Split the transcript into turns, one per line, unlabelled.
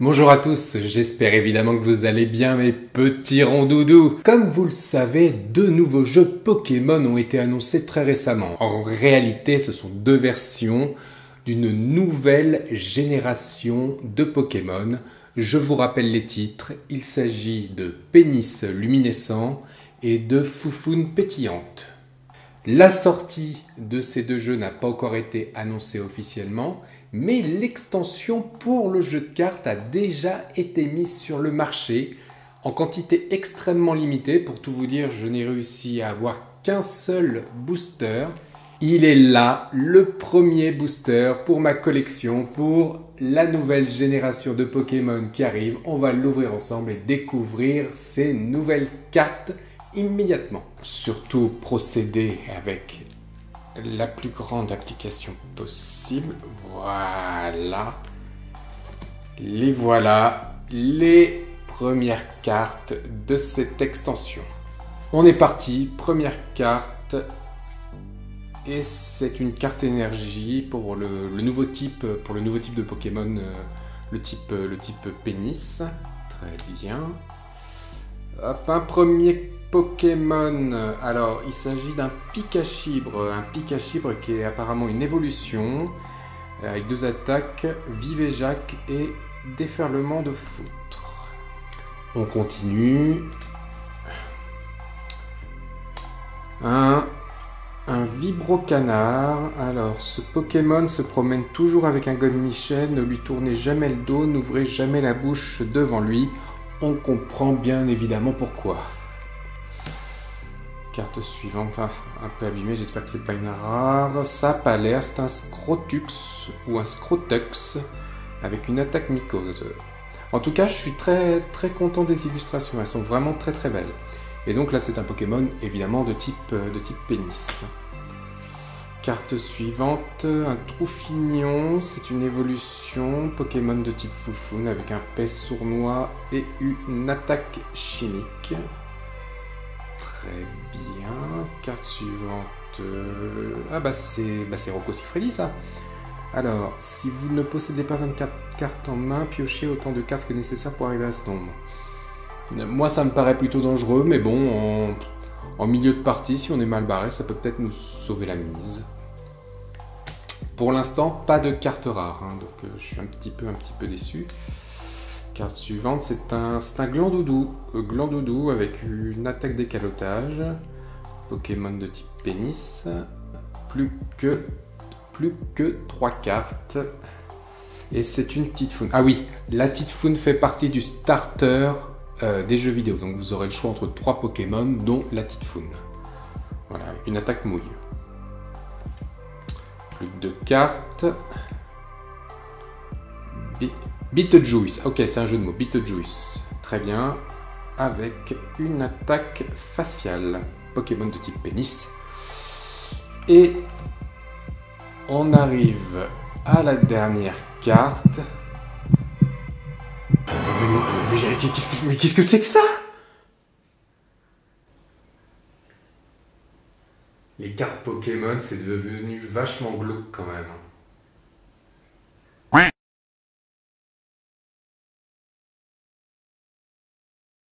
Bonjour à tous, j'espère évidemment que vous allez bien mes petits rondoudous. Comme vous le savez, deux nouveaux jeux Pokémon ont été annoncés très récemment. En réalité, ce sont deux versions d'une nouvelle génération de Pokémon. Je vous rappelle les titres, il s'agit de Pénis luminescent et de Foufoune pétillante. La sortie de ces deux jeux n'a pas encore été annoncée officiellement, mais l'extension pour le jeu de cartes a déjà été mise sur le marché en quantité extrêmement limitée. Pour tout vous dire, je n'ai réussi à avoir qu'un seul booster. Il est là, le premier booster pour ma collection, pour la nouvelle génération de Pokémon qui arrive. On va l'ouvrir ensemble et découvrir ces nouvelles cartes immédiatement. Surtout procéder avec la plus grande application possible. Voilà. Les voilà, les premières cartes de cette extension. On est parti, première carte. Et c'est une carte énergie pour le, nouveau type, pour le nouveau type de Pokémon, euh, le type, le type pénis. Très bien. Hop, un premier Pokémon. Alors, il s'agit d'un Pikachibre. Un Pikachibre qui est apparemment une évolution avec deux attaques, Vive Jacques et Déferlement de Foutre. On continue. Un, Vibro-Canard. Alors, ce Pokémon se promène toujours avec un Godmichet. Ne lui tournez jamais le dos, n'ouvrez jamais la bouche devant lui. On comprend bien évidemment pourquoi. Carte suivante, un peu abîmée, j'espère que c'est pas une rare. Ça a l'air, c'est un Scrotux ou un Scrotux avec une attaque mycose. En tout cas, je suis très très content des illustrations, elles sont vraiment très très belles. Et donc là, c'est un Pokémon évidemment de type, euh, de type pénis. Carte suivante, un Troufignon, c'est une évolution Pokémon de type Foufoune avec un pèse sournois et une attaque chimique. Très. Carte suivante. Euh, ah bah c'est bah Rocco Siffredi ça. Alors, si vous ne possédez pas 24 cartes en main, piochez autant de cartes que nécessaire pour arriver à ce nombre. Moi ça me paraît plutôt dangereux, mais bon, en, milieu de partie, si on est mal barré, ça peut peut-être nous sauver la mise. Pour l'instant, pas de cartes rares, hein, donc euh, je suis un petit peu, un petit peu déçu. Carte suivante, c'est un, un glandoudou. Euh, glandoudou avec une attaque décalotage. Pokémon de type pénis. Plus que, plus que 3 cartes. Et c'est une Titfoun. Ah oui, la Titfoun fait partie du starter euh, des jeux vidéo. Donc vous aurez le choix entre 3 Pokémon, dont la Titfoun. Voilà, une attaque mouille. Plus que 2 cartes. Beetlejuice, ok c'est un jeu de mots, Beetlejuice, très bien, avec une attaque faciale, Pokémon de type pénis. Et on arrive à la dernière carte. Mais qu'est-ce que c'est que ça? Les cartes Pokémon, c'est devenu vachement glauque quand même.